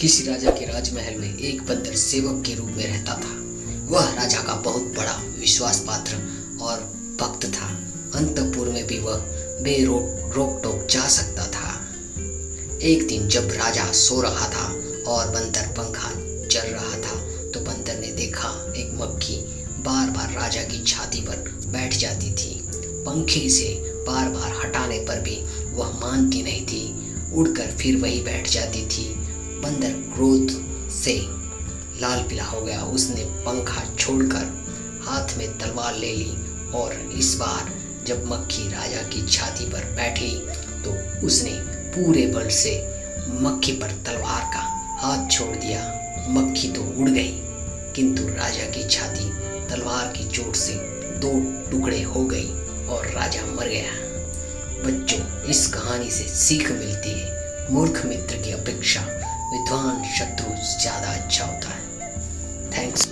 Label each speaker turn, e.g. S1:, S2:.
S1: किसी राजा के राजमहल में एक बंदर सेवक के रूप में रहता था। वह राजा का बहुत बड़ा विश्वास पात्र और भक्त था। अंतपुर में भी वह बेरोक रोक टोक जा सकता था। एक दिन जब राजा सो रहा था और बंदर पंखा चल रहा था तो बंदर ने देखा एक मक्खी बार बार राजा की छाती पर बैठ जाती थी। पंखे से बार बार हटाने पर भी वह मानती नहीं थी। उड़कर फिर वही बैठ जाती थी। बंदर क्रोध से लाल पीला हो गया। उसने पंखा छोड़कर हाथ में तलवार ले ली और इस बार जब मक्खी राजा की छाती पर बैठी तो उसने पूरे बल से मक्खी पर तलवार का हाथ छोड़ दिया। मक्खी तो उड़ गई, किंतु राजा की छाती तलवार की चोट से दो टुकड़े हो गई और राजा मर गया। बच्चों, इस कहानी से सीख मिलती है मूर्ख मित्र की विद्वान शत्रु ज़्यादा अच्छा होता है। थैंक्स